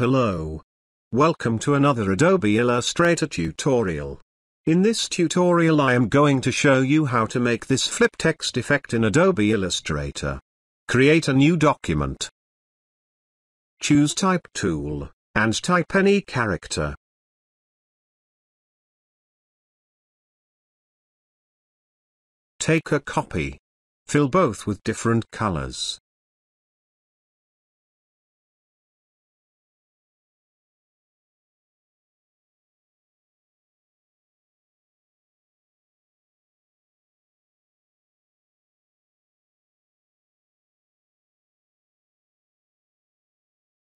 Hello. Welcome to another Adobe Illustrator tutorial. In this tutorial I am going to show you how to make this flip text effect in Adobe Illustrator. Create a new document. Choose Type tool, and type any character. Take a copy. Fill both with different colors.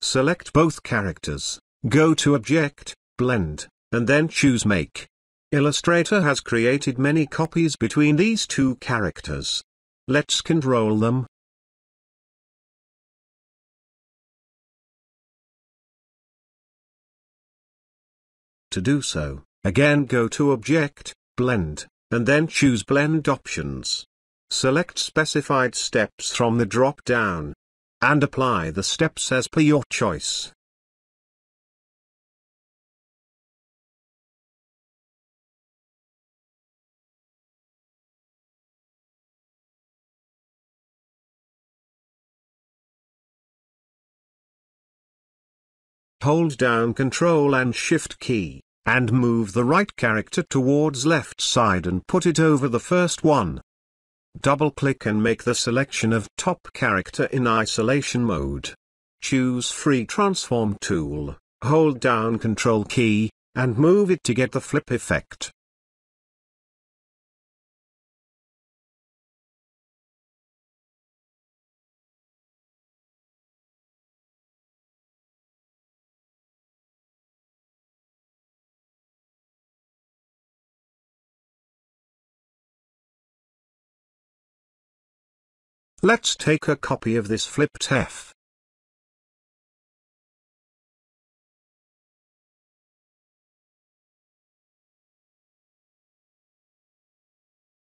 Select both characters, go to Object, Blend, and then choose Make. Illustrator has created many copies between these two characters. Let's control them. To do so, again go to Object, Blend, and then choose Blend Options. Select specified steps from the drop-down, and apply the steps as per your choice. Hold down Ctrl and Shift key, and move the right character towards left side and put it over the first one. Double-click and make the selection of top character in isolation mode. Choose Free Transform tool, hold down Ctrl key, and move it to get the flip effect. Let's take a copy of this flipped F.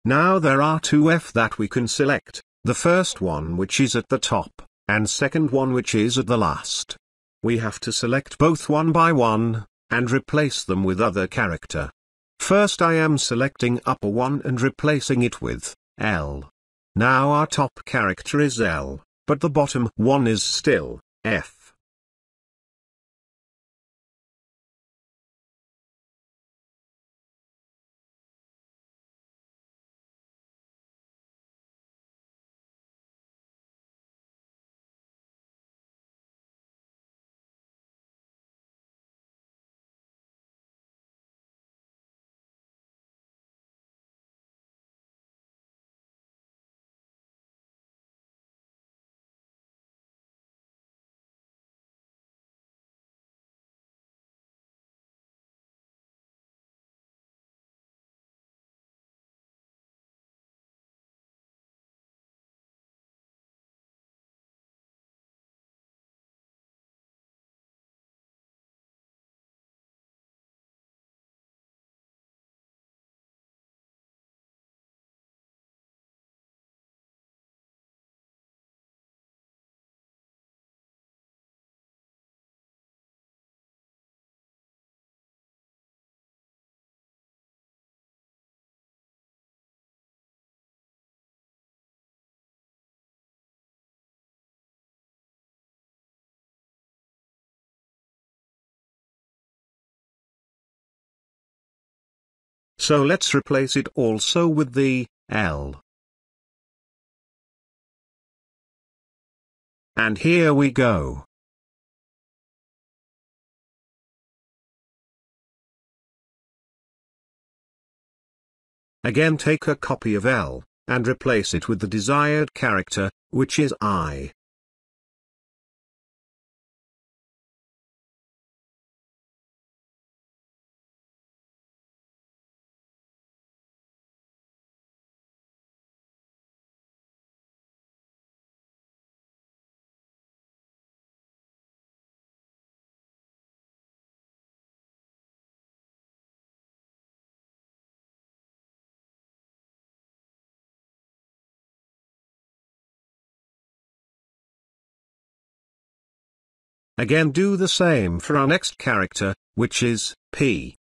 Now there are two F that we can select, the first one which is at the top, and second one which is at the last. We have to select both one by one, and replace them with other character. First I am selecting upper one and replacing it with L. Now our top character is L, but the bottom one is still F. So let's replace it also with the L. And here we go. Again take a copy of L, and replace it with the desired character, which is I. Again do the same for our next character, which is, P.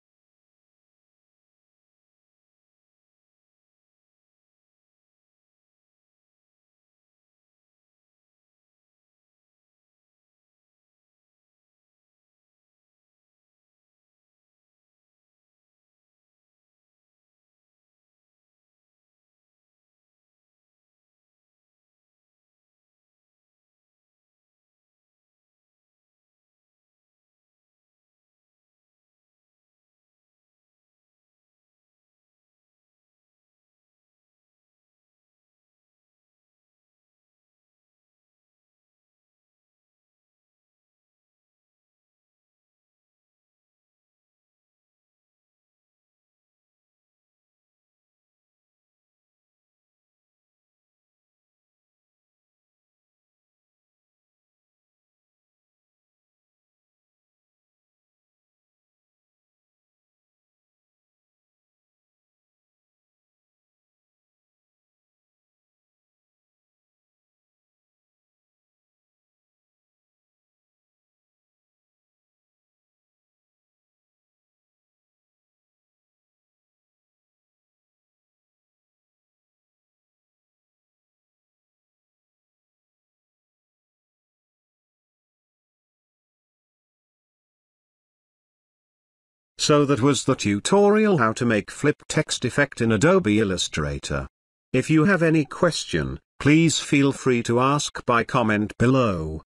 So that was the tutorial how to make flip text effect in Adobe Illustrator. If you have any question, please feel free to ask by comment below.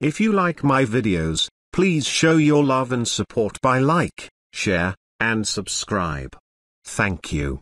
If you like my videos, please show your love and support by like, share, and subscribe. Thank you.